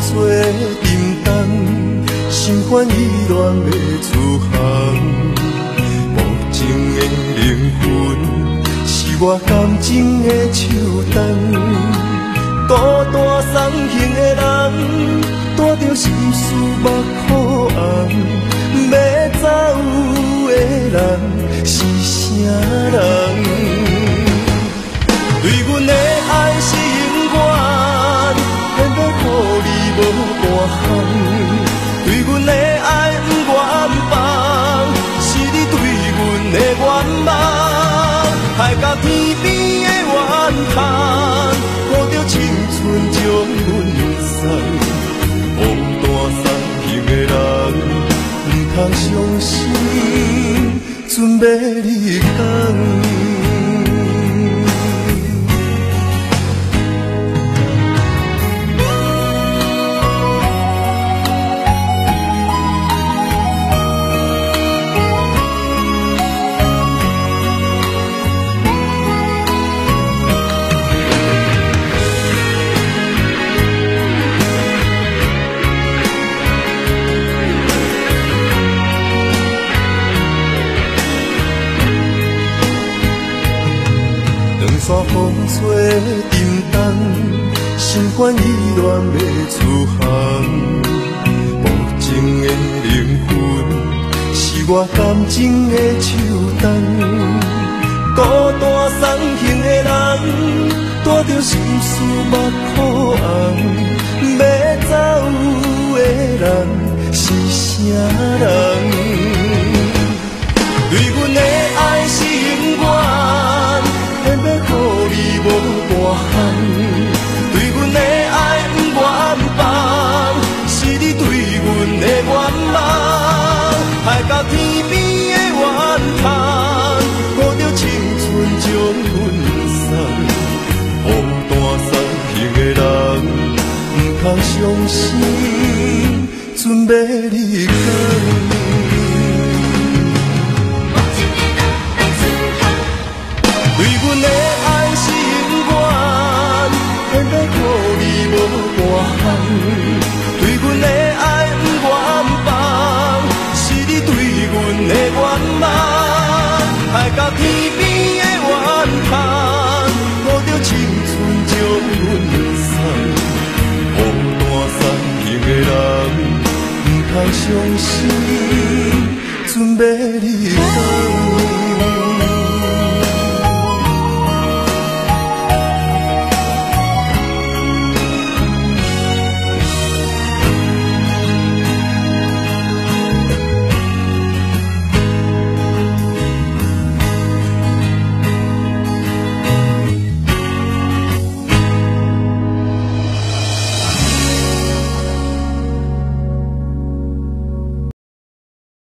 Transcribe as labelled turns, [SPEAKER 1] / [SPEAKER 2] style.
[SPEAKER 1] 吹沉重，心烦意乱的自航。无情的灵魂是我感情的手灯，孤单送行的人，带着心事目眶红。要走的人是啥人？用心准备风吹沉重，心烦意乱要出航。无情的灵魂是我感情的手灯，孤单送行的人，带着心事目眶红。要走的人是啥人？的愿望。海角天边的怨叹，抱着青春将阮送。孤单送行的人，唔通伤心，准要离开。海角天边的怨叹，抱着青春将阮送。孤单送行的人，不通相信，准要离开。